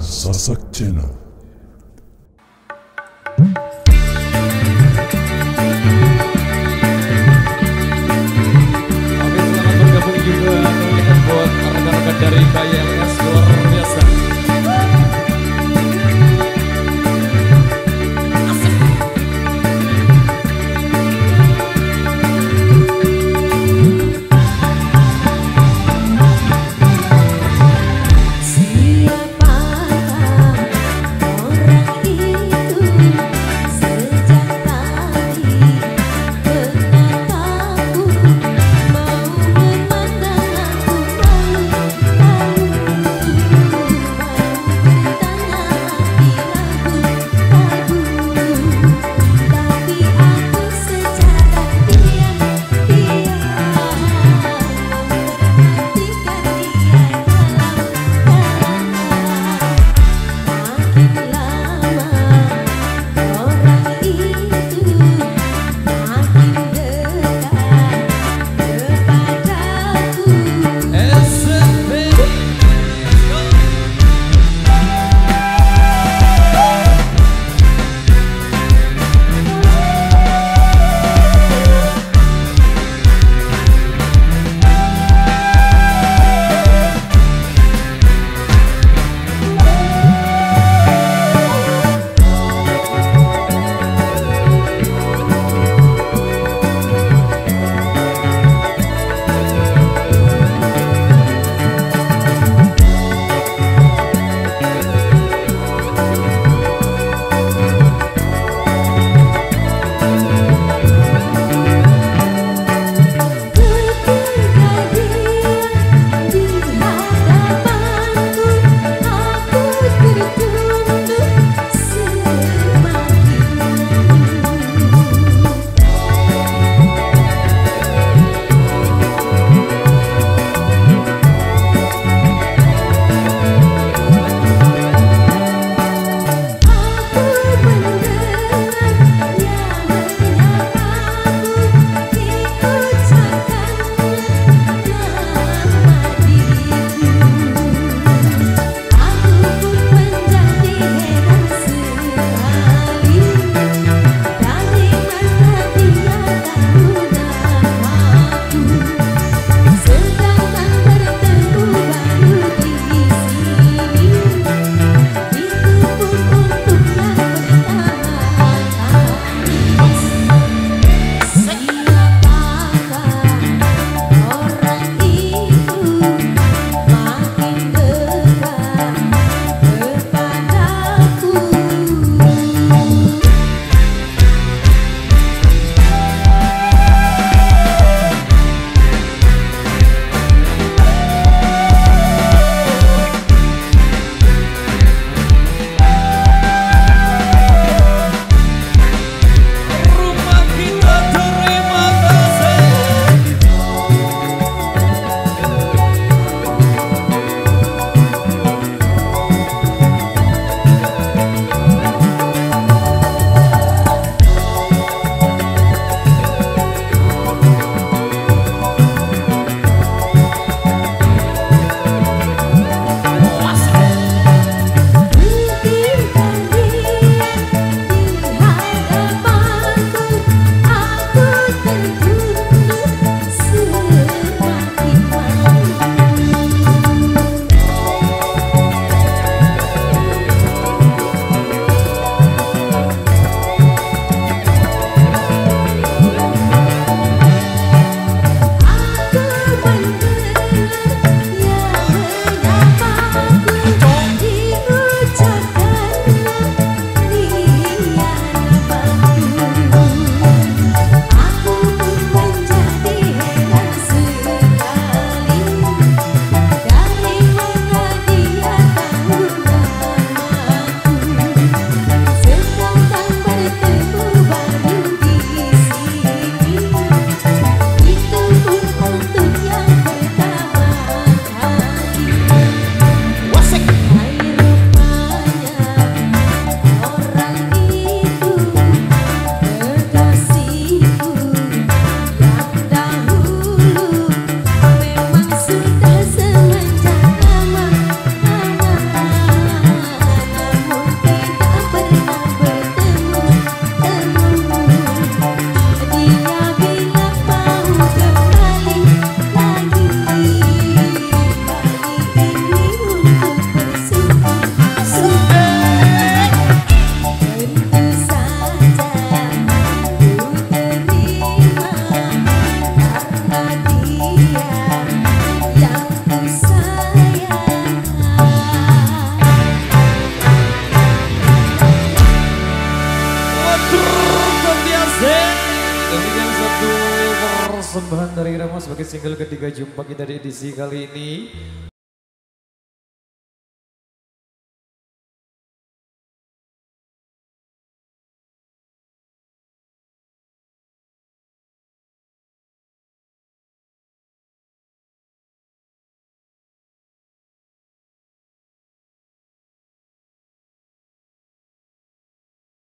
Sasak Channel. Oke, selamat bergabung juga teman-teman buat rekan-rekan dari KYLS sebagai single ketiga jumpa kita di edisi kali ini